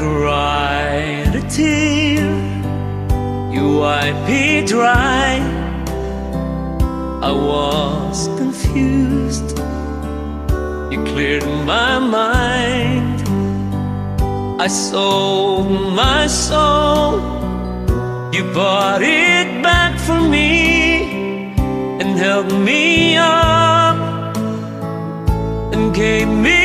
cried a tear, you wiped it dry. I was confused, you cleared my mind. I sold my soul, you bought it back for me and held me up and gave me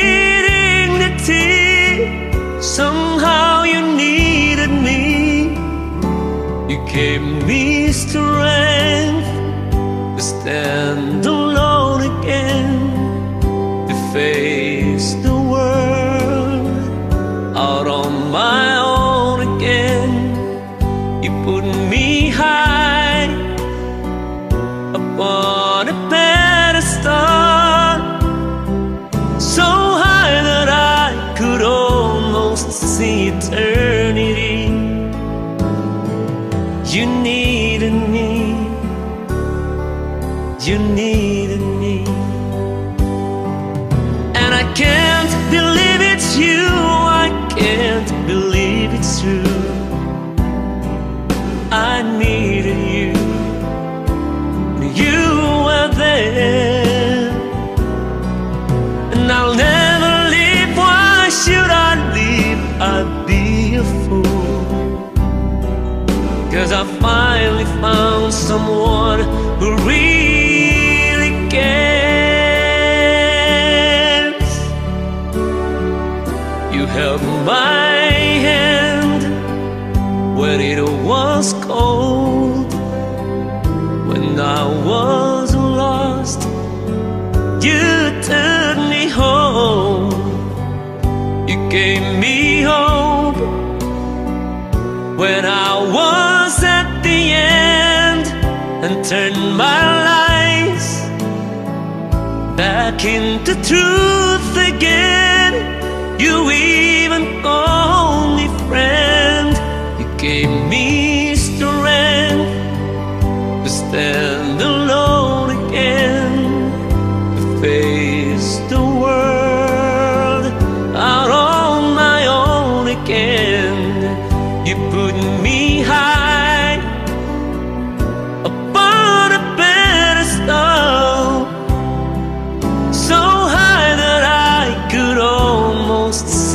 gave me strength to stand alone again, to face the world out on my own again. You put me high upon a pedestal, so high that I could almost see eternity. You needed me, you needed me, and I can't believe it's you. I can't believe it's true. I needed you. You were there, and I'll never leave. Why should I leave? I'd be Cause I finally found someone who really cares. You held my hand when it was cold, when I was lost. You took me home, you gave me hope when I was turned my lies back into truth again. You even called me friend. You gave me strength to stand alone again, to face the world out on my own again. You put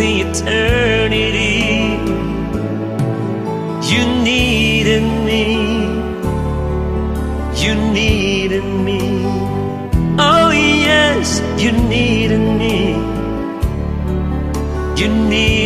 see eternity. You needed me, you needed me. Oh, yes, you needed me. You needed